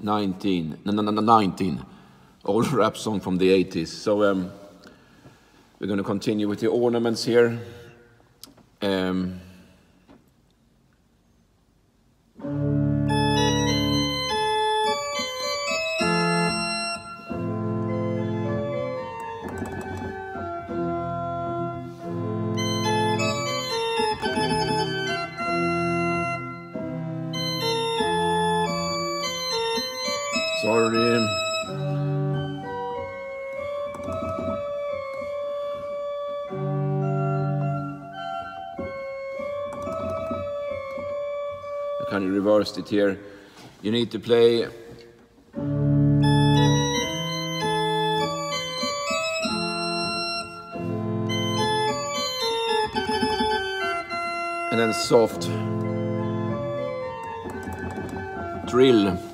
19, no, no, no, 19, old rap song from the 80s. So um, we're going to continue with the ornaments here. Um, Sorry. I kind of reversed it here. You need to play and then soft trill